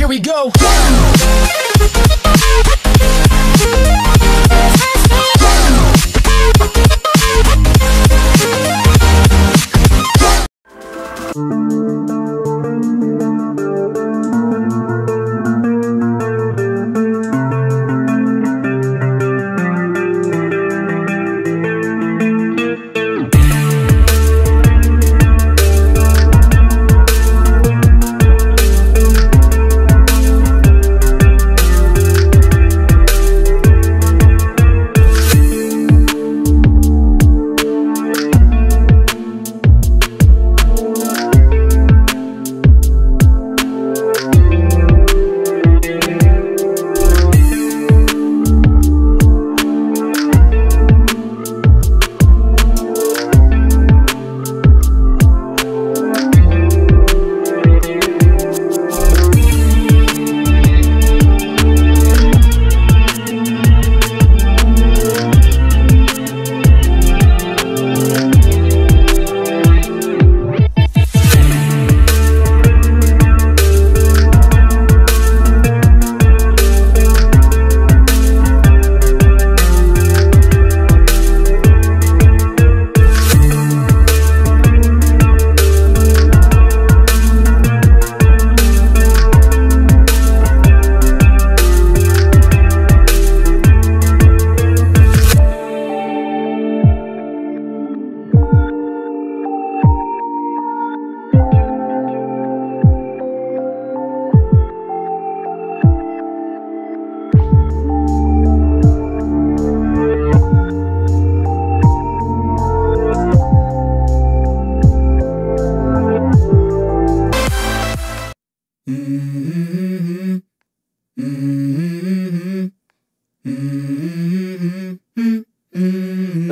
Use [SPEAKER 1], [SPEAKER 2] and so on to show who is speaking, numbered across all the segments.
[SPEAKER 1] Here we go.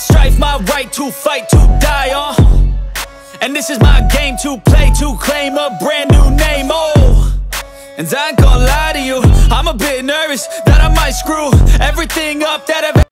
[SPEAKER 2] strife, my right to fight, to die on. And this is my game to play, to claim a brand new name, oh. And I ain't gonna lie to you, I'm a bit nervous that I might screw everything up that I've